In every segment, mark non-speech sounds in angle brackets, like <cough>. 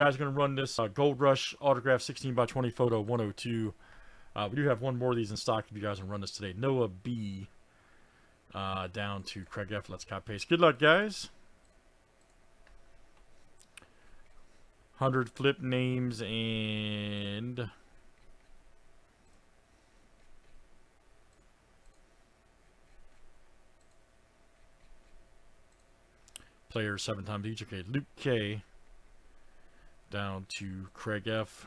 guys are going to run this uh, Gold Rush autograph 16 by 20 photo 102. Uh, we do have one more of these in stock if you guys want to run this today. Noah B. Uh, down to Craig F. Let's copy paste. Good luck, guys. 100 flip names and... Players seven times each. Okay, Luke K. Down to Craig F.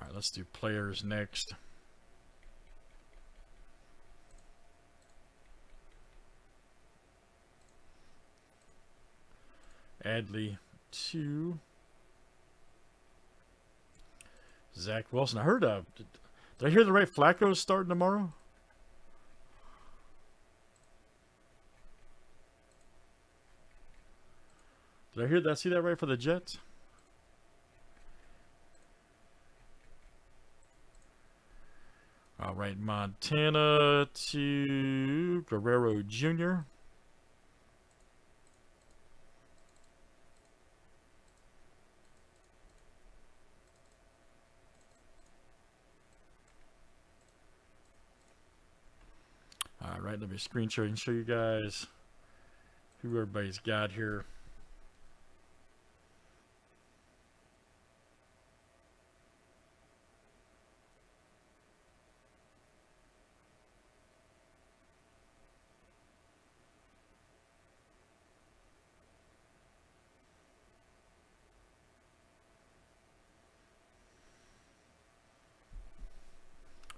All right, let's do players next. Adley 2. Zach Wilson. I heard, uh, did, did I hear the right Flacco's starting tomorrow? Did I hear that? See that right for the Jets? All right, Montana to Guerrero Jr. All right, let me screen share and show you guys who everybody's got here.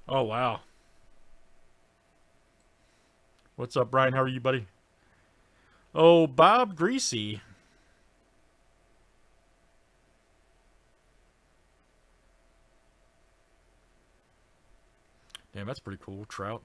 Oh, wow. What's up, Brian? How are you, buddy? Oh, Bob Griese. Damn, that's pretty cool. Trout.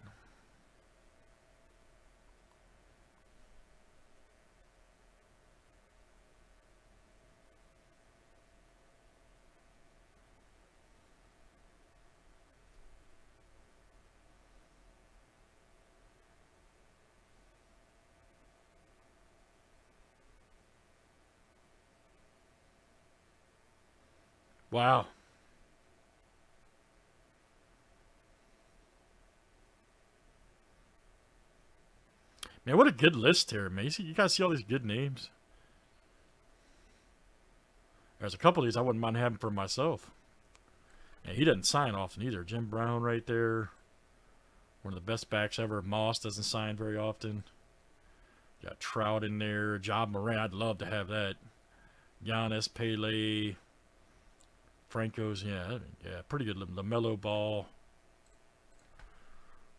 Wow. Man, what a good list here, Macy. You guys see all these good names? There's a couple of these I wouldn't mind having for myself. And he doesn't sign often either. Jim Brown right there. One of the best backs ever. Moss doesn't sign very often. Got Trout in there. Ja Morant. I'd love to have that. Giannis, Pele. Franco's, yeah, yeah, pretty good. LaMelo Ball.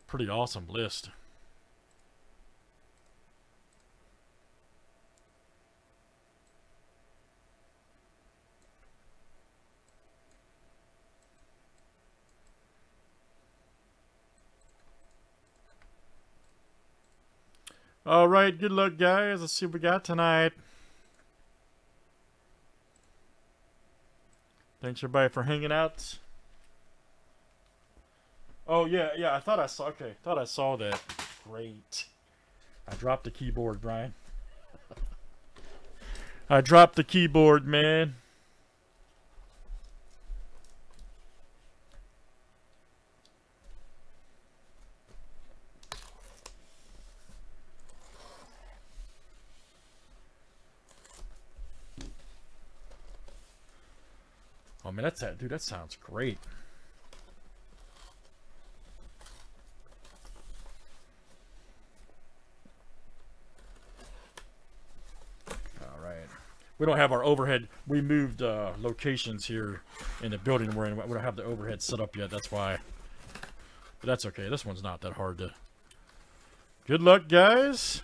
Pretty awesome list. All right, good luck, guys. Let's see what we got tonight. Thanks everybody for hanging out. Oh yeah, yeah. I thought I saw. Okay, thought I saw that. Great. I dropped the keyboard, Brian. <laughs> I dropped the keyboard, man. Oh man, that's that dude. That sounds great. All right. We don't have our overhead. We moved uh, locations here in the building we're in. We don't have the overhead set up yet. That's why. But that's okay. This one's not that hard to. Good luck, guys.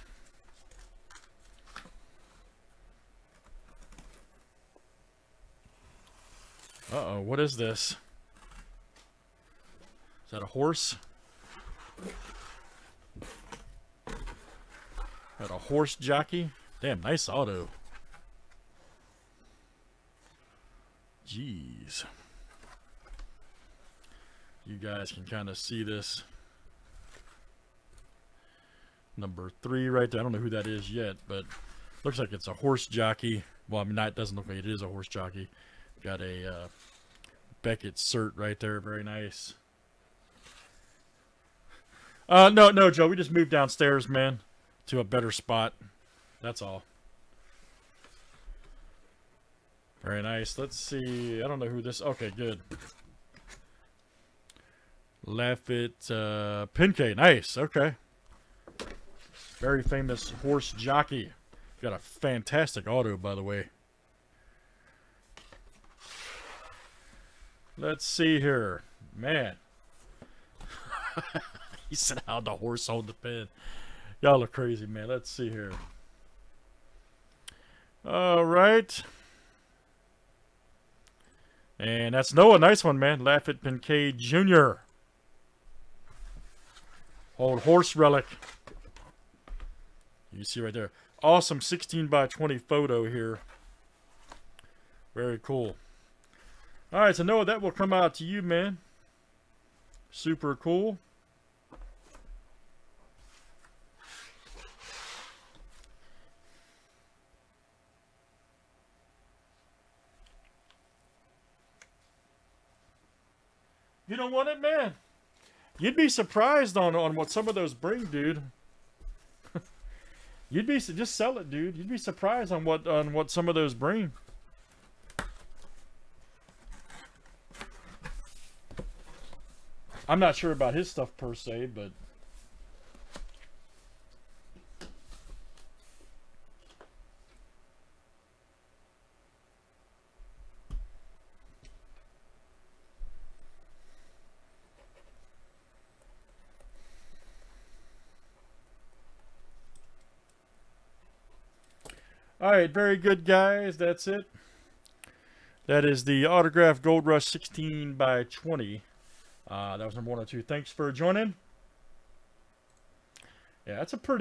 Uh-oh, what is this? Is that a horse? Got a horse jockey? Damn, nice auto. Jeez. You guys can kind of see this. Number three right there. I don't know who that is yet, but looks like it's a horse jockey. Well, I mean, not, it doesn't look like it is a horse jockey. Got a uh, Beckett cert right there. Very nice. Uh, no, no, Joe. We just moved downstairs, man, to a better spot. That's all. Very nice. Let's see. I don't know who this. Okay, good. Laffit uh, Pincay. Nice. Okay. Very famous horse jockey. Got a fantastic auto, by the way. Let's see here. Man. <laughs> he said how the horse hold the pen. Y'all are crazy, man. Let's see here. All right. And that's Noah. Nice one, man. Laffit Pincay Jr. Old horse relic. You see right there. Awesome 16 by 20 photo here. Very cool. All right, so Noah, that will come out to you, man. Super cool. You don't want it, man? You'd be surprised on, on what some of those bring, dude. <laughs> You'd be just sell it, dude. You'd be surprised on what on what some of those bring. I'm not sure about his stuff per se, but All right, very good, guys. That's it. That is the autograph Gold Rush 16 by 20. Uh, that was number one or two. Thanks for joining. Yeah, that's a pretty.